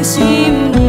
kardeşim